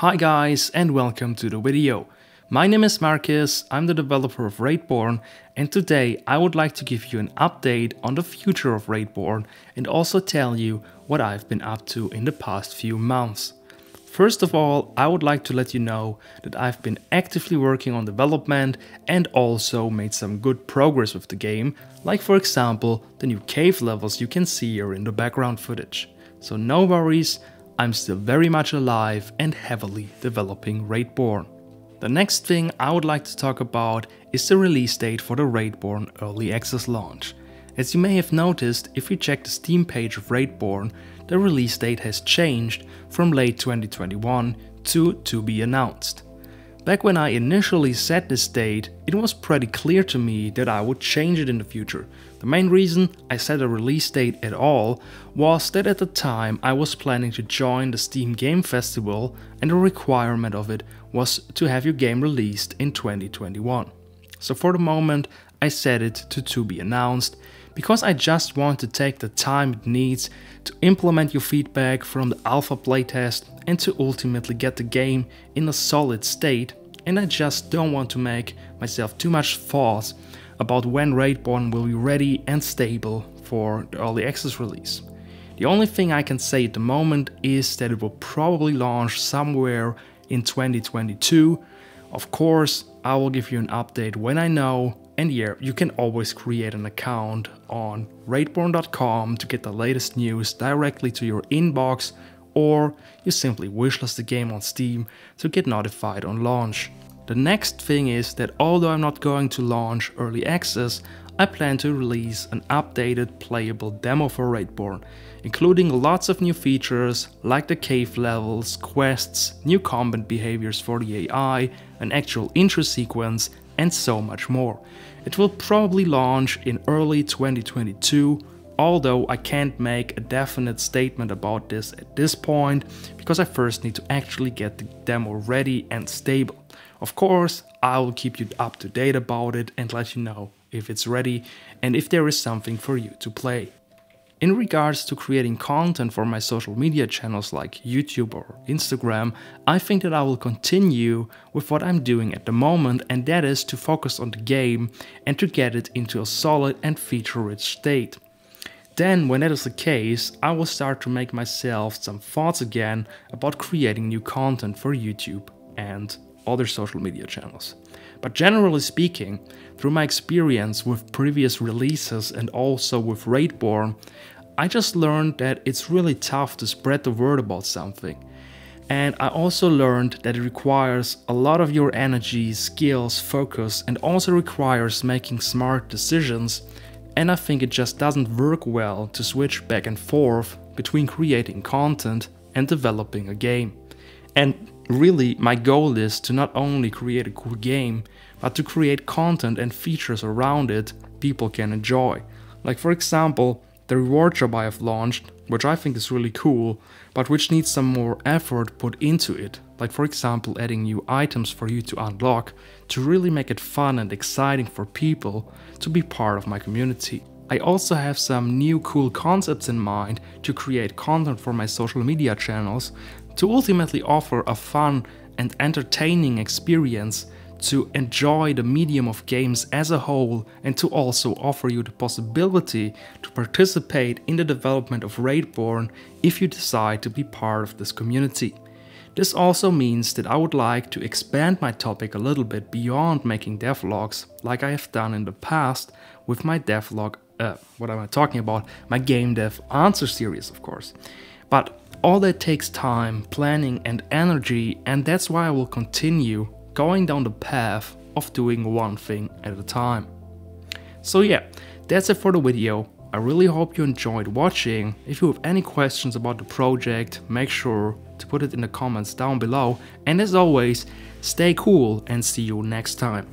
Hi guys and welcome to the video. My name is Marcus, I'm the developer of Raidborn and today I would like to give you an update on the future of Raidborn and also tell you what I've been up to in the past few months. First of all, I would like to let you know that I've been actively working on development and also made some good progress with the game, like for example the new cave levels you can see here in the background footage. So no worries, I'm still very much alive and heavily developing Raidborn. The next thing I would like to talk about is the release date for the Raidborn Early Access launch. As you may have noticed, if you check the Steam page of Raidborn, the release date has changed from late 2021 to to be announced. Back when I initially set this date, it was pretty clear to me that I would change it in the future. The main reason I set a release date at all was that at the time I was planning to join the Steam Game Festival and the requirement of it was to have your game released in 2021. So for the moment I set it to to be announced because I just want to take the time it needs to implement your feedback from the alpha playtest and to ultimately get the game in a solid state and I just don't want to make myself too much fuss about when Raidborn will be ready and stable for the early access release. The only thing I can say at the moment is that it will probably launch somewhere in 2022. Of course, I will give you an update when I know and yeah, you can always create an account on raidborn.com to get the latest news directly to your inbox or you simply wishlist the game on Steam to get notified on launch. The next thing is that although I'm not going to launch early access, I plan to release an updated playable demo for Raidborn, including lots of new features like the cave levels, quests, new combat behaviors for the AI, an actual intro sequence and so much more. It will probably launch in early 2022 although I can't make a definite statement about this at this point because I first need to actually get the demo ready and stable. Of course, I will keep you up to date about it and let you know if it's ready and if there is something for you to play. In regards to creating content for my social media channels like YouTube or Instagram, I think that I will continue with what I'm doing at the moment and that is to focus on the game and to get it into a solid and feature rich state. Then, when that is the case, I will start to make myself some thoughts again about creating new content for YouTube and other social media channels. But generally speaking, through my experience with previous releases and also with Raidborn, I just learned that it's really tough to spread the word about something. And I also learned that it requires a lot of your energy, skills, focus, and also requires making smart decisions and I think it just doesn't work well to switch back and forth between creating content and developing a game. And really, my goal is to not only create a cool game, but to create content and features around it people can enjoy. Like, for example, the reward job I have launched, which I think is really cool, but which needs some more effort put into it, like for example adding new items for you to unlock to really make it fun and exciting for people to be part of my community. I also have some new cool concepts in mind to create content for my social media channels to ultimately offer a fun and entertaining experience to enjoy the medium of games as a whole and to also offer you the possibility to participate in the development of Raidborn if you decide to be part of this community. This also means that I would like to expand my topic a little bit beyond making devlogs like I have done in the past with my devlog, uh, what am I talking about, my game dev answer series of course. But all that takes time, planning and energy and that's why I will continue going down the path of doing one thing at a time. So yeah, that's it for the video. I really hope you enjoyed watching. If you have any questions about the project, make sure to put it in the comments down below. And as always, stay cool and see you next time.